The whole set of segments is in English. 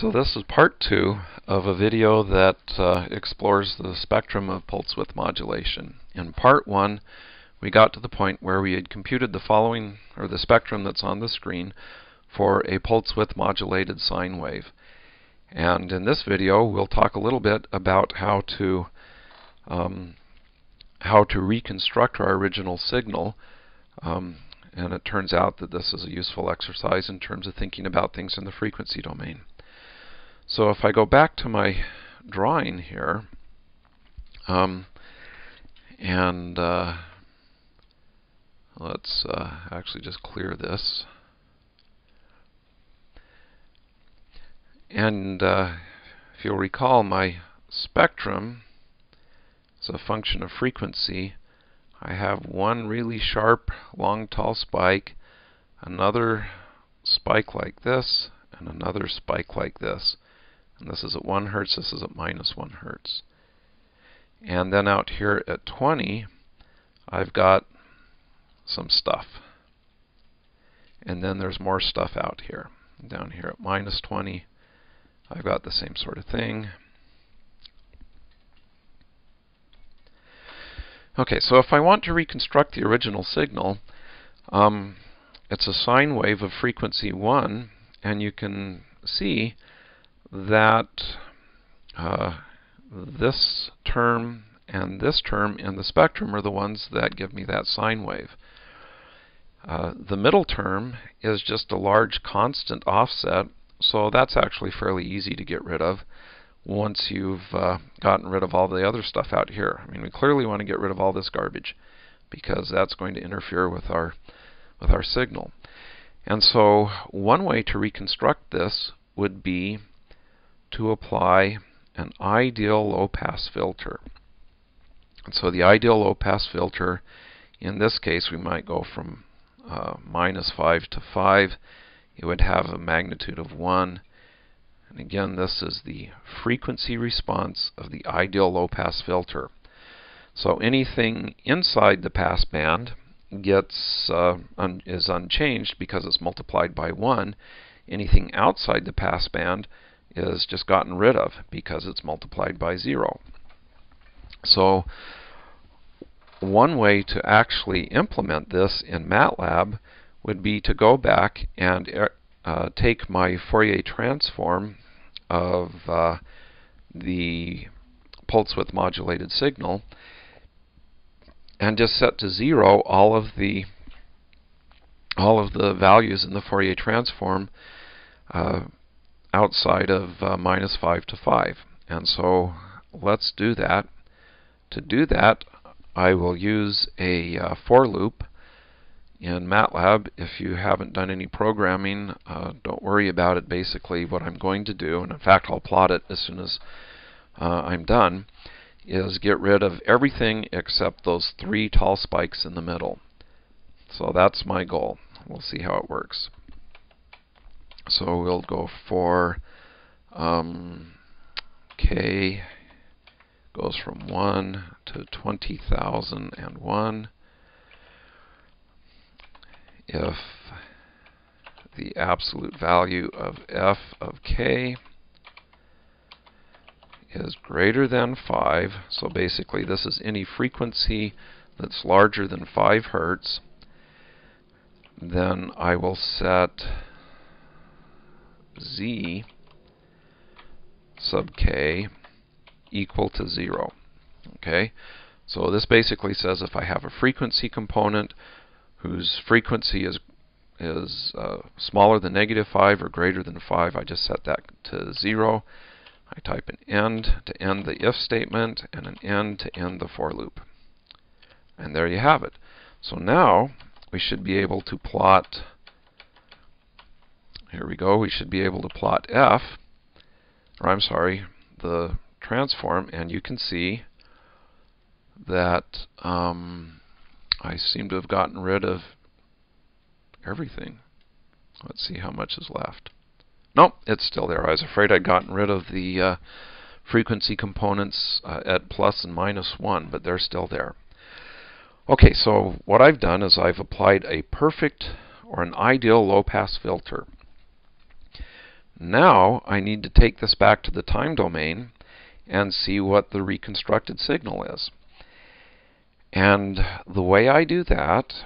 So this is part two of a video that uh, explores the spectrum of pulse width modulation. In part one, we got to the point where we had computed the following, or the spectrum that's on the screen, for a pulse width modulated sine wave. And in this video, we'll talk a little bit about how to um, how to reconstruct our original signal. Um, and it turns out that this is a useful exercise in terms of thinking about things in the frequency domain. So if I go back to my drawing here, um, and uh, let's uh, actually just clear this. And uh, if you'll recall, my spectrum is a function of frequency. I have one really sharp, long, tall spike, another spike like this, and another spike like this. And this is at 1 hertz, this is at minus 1 hertz. And then out here at 20, I've got some stuff. And then there's more stuff out here. Down here at minus 20, I've got the same sort of thing. Okay, so if I want to reconstruct the original signal, um, it's a sine wave of frequency 1, and you can see that uh, this term and this term in the spectrum are the ones that give me that sine wave. Uh, the middle term is just a large constant offset, so that's actually fairly easy to get rid of once you've uh, gotten rid of all the other stuff out here. I mean, we clearly want to get rid of all this garbage because that's going to interfere with our with our signal. And so one way to reconstruct this would be to apply an ideal low-pass filter. And so the ideal low-pass filter, in this case, we might go from uh, minus 5 to 5. It would have a magnitude of 1. And again, this is the frequency response of the ideal low-pass filter. So anything inside the passband gets uh, un is unchanged because it's multiplied by 1. Anything outside the passband is just gotten rid of because it's multiplied by 0. So one way to actually implement this in MATLAB would be to go back and uh, take my Fourier transform of uh, the pulse width modulated signal and just set to zero all of the all of the values in the Fourier transform uh, outside of uh, minus 5 to 5. And so let's do that. To do that, I will use a uh, for loop in MATLAB. If you haven't done any programming, uh, don't worry about it. Basically, what I'm going to do, and in fact I'll plot it as soon as uh, I'm done, is get rid of everything except those three tall spikes in the middle. So that's my goal. We'll see how it works. So we'll go for um, k goes from 1 to 20,001 if the absolute value of f of k is greater than 5, so basically this is any frequency that's larger than 5 hertz, then I will set z sub k equal to 0. Okay, so this basically says if I have a frequency component whose frequency is is uh, smaller than negative 5 or greater than 5, I just set that to 0. I type an end to end the if statement and an end to end the for loop. And there you have it. So now we should be able to plot here we go. We should be able to plot f, or I'm sorry, the transform, and you can see that um, I seem to have gotten rid of everything. Let's see how much is left. Nope, it's still there. I was afraid I'd gotten rid of the uh, frequency components uh, at plus and minus 1, but they're still there. Okay, so what I've done is I've applied a perfect or an ideal low-pass filter. Now I need to take this back to the time domain and see what the reconstructed signal is. And the way I do that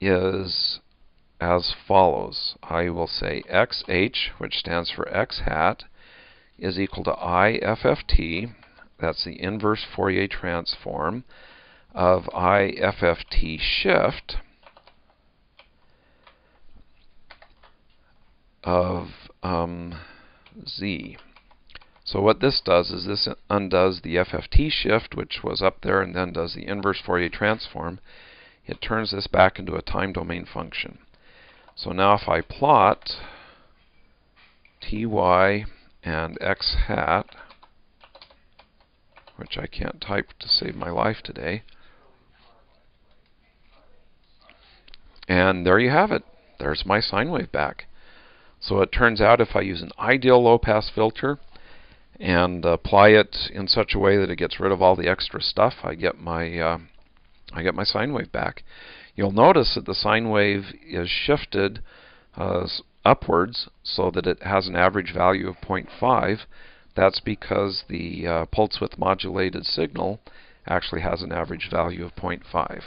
is as follows. I will say xh, which stands for x hat, is equal to IFFT, that's the inverse Fourier transform of IFFT shift of um, z. So what this does is this undoes the FFT shift, which was up there, and then does the inverse Fourier transform. It turns this back into a time domain function. So now if I plot ty and x hat, which I can't type to save my life today, and there you have it. There's my sine wave back. So it turns out if I use an ideal low-pass filter and apply it in such a way that it gets rid of all the extra stuff, I get my uh, I get my sine wave back. You'll notice that the sine wave is shifted uh, upwards so that it has an average value of 0.5. That's because the uh, pulse width modulated signal actually has an average value of 0.5.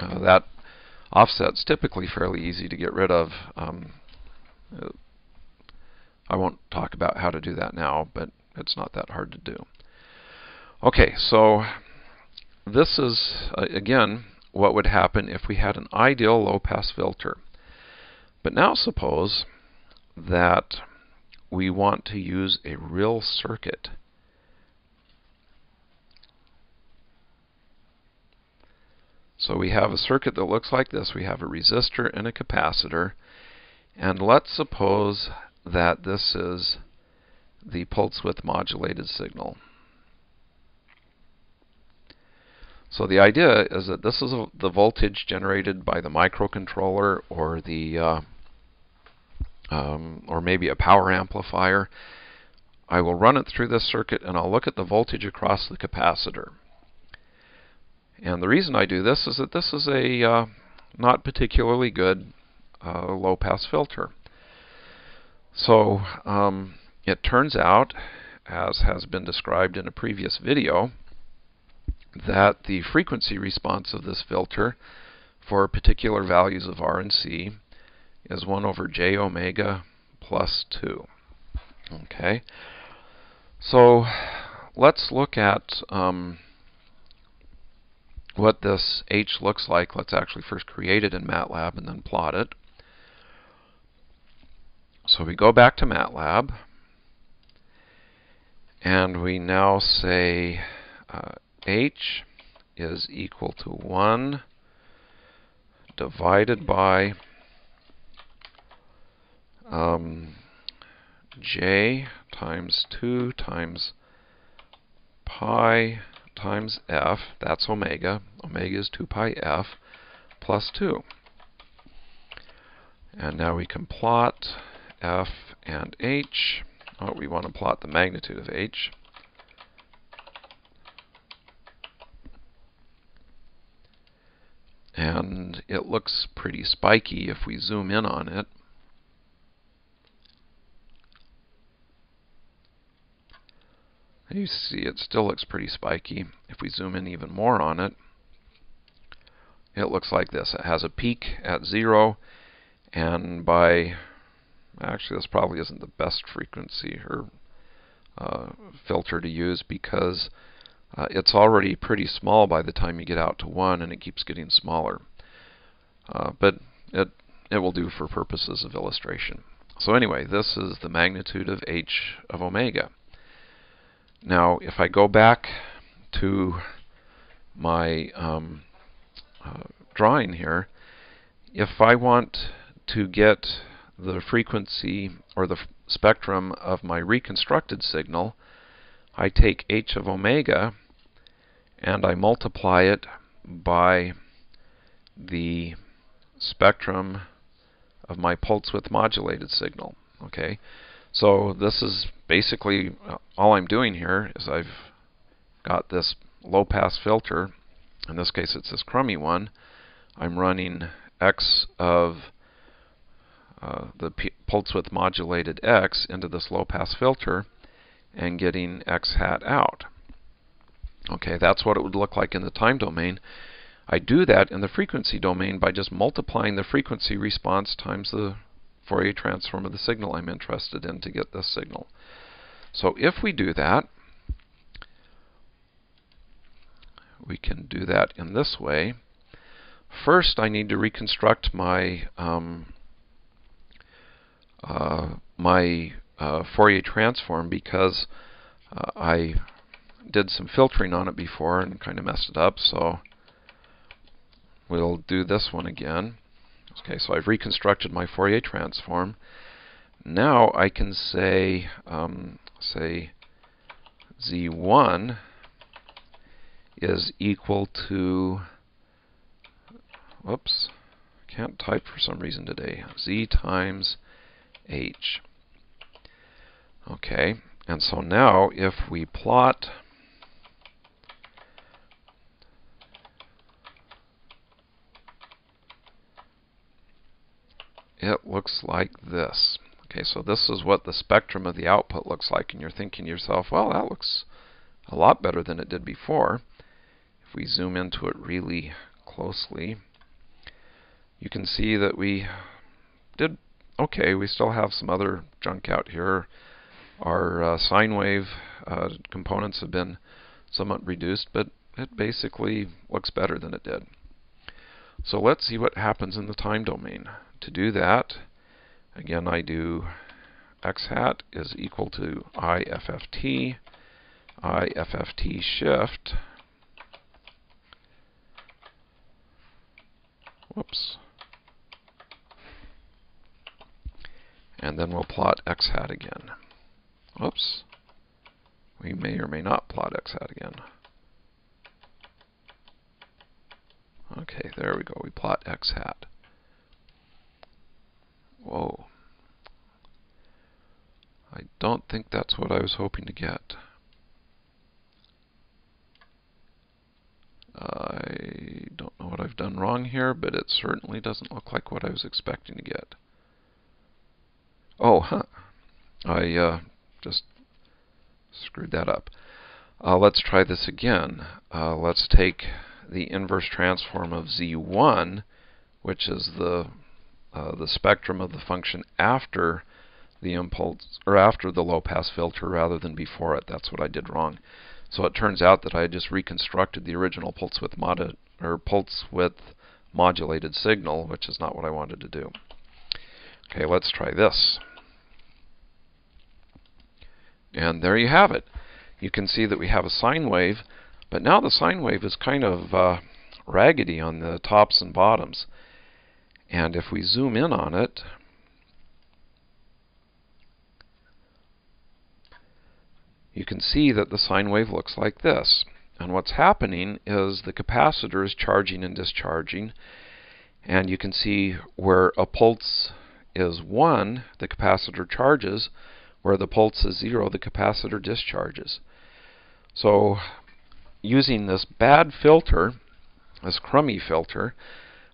Uh, that offset's typically fairly easy to get rid of. Um, I won't talk about how to do that now, but it's not that hard to do. Okay, so this is, uh, again, what would happen if we had an ideal low-pass filter. But now suppose that we want to use a real circuit. So we have a circuit that looks like this. We have a resistor and a capacitor. And let's suppose that this is the pulse width modulated signal. So the idea is that this is a, the voltage generated by the microcontroller or the uh, um, or maybe a power amplifier. I will run it through this circuit and I'll look at the voltage across the capacitor. And the reason I do this is that this is a uh, not particularly good uh, low pass filter. So um, it turns out, as has been described in a previous video, that the frequency response of this filter for particular values of R and C is 1 over j omega plus 2. Okay, so let's look at um, what this H looks like. Let's actually first create it in MATLAB and then plot it. So we go back to MATLAB, and we now say uh, h is equal to 1 divided by um, j times 2 times pi times f, that's omega, omega is 2 pi f, plus 2. And now we can plot f and h. Oh, we want to plot the magnitude of h. And it looks pretty spiky if we zoom in on it. You see it still looks pretty spiky. If we zoom in even more on it, it looks like this. It has a peak at zero, and by Actually, this probably isn't the best frequency or uh, filter to use because uh, it's already pretty small by the time you get out to 1 and it keeps getting smaller. Uh, but it, it will do for purposes of illustration. So anyway, this is the magnitude of h of omega. Now, if I go back to my um, uh, drawing here, if I want to get the frequency or the spectrum of my reconstructed signal, I take h of omega and I multiply it by the spectrum of my pulse width modulated signal. Okay, so this is basically uh, all I'm doing here is I've got this low pass filter. In this case, it's this crummy one. I'm running x of uh, the pulse width modulated X into this low pass filter and getting X hat out. Okay, that's what it would look like in the time domain. I do that in the frequency domain by just multiplying the frequency response times the Fourier transform of the signal I'm interested in to get this signal. So if we do that, we can do that in this way. First, I need to reconstruct my um, my uh, Fourier transform because uh, I did some filtering on it before and kind of messed it up. So we'll do this one again. Okay, so I've reconstructed my Fourier transform. Now I can say, um, say Z1 is equal to, whoops, I can't type for some reason today, Z times H. Okay, and so now if we plot it looks like this. Okay, so this is what the spectrum of the output looks like, and you're thinking to yourself, well, that looks a lot better than it did before. If we zoom into it really closely, you can see that we did okay. We still have some other junk out here. Our uh, sine wave uh, components have been somewhat reduced, but it basically looks better than it did. So let's see what happens in the time domain to do that, again, I do x hat is equal to IFFT, IFFT shift, whoops, and then we'll plot x hat again. Oops. we may or may not plot x hat again. Okay, there we go, we plot x hat. Whoa. I don't think that's what I was hoping to get. I don't know what I've done wrong here, but it certainly doesn't look like what I was expecting to get. Oh, huh. I uh, just screwed that up. Uh, let's try this again. Uh, let's take the inverse transform of z1, which is the uh, the spectrum of the function after the impulse or after the low pass filter rather than before it. That's what I did wrong. So it turns out that I just reconstructed the original pulse width mod or pulse width modulated signal, which is not what I wanted to do. Okay, let's try this. And there you have it. You can see that we have a sine wave, but now the sine wave is kind of uh, raggedy on the tops and bottoms. And if we zoom in on it, you can see that the sine wave looks like this. And what's happening is the capacitor is charging and discharging. And you can see where a pulse is 1, the capacitor charges. Where the pulse is 0, the capacitor discharges. So using this bad filter, this crummy filter,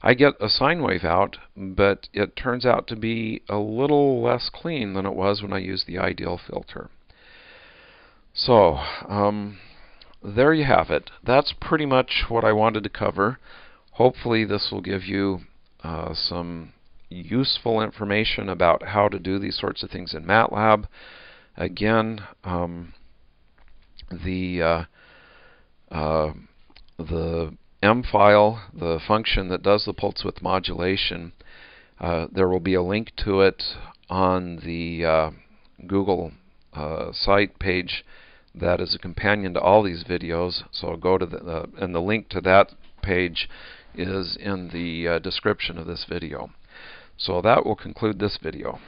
I get a sine wave out, but it turns out to be a little less clean than it was when I used the ideal filter. So, um, there you have it. That's pretty much what I wanted to cover. Hopefully this will give you uh, some useful information about how to do these sorts of things in MATLAB. Again, um, the uh, uh, the M file, the function that does the pulse width modulation, uh, there will be a link to it on the uh, Google uh, site page that is a companion to all these videos. So go to the, uh, and the link to that page is in the description of this video. So that will conclude this video.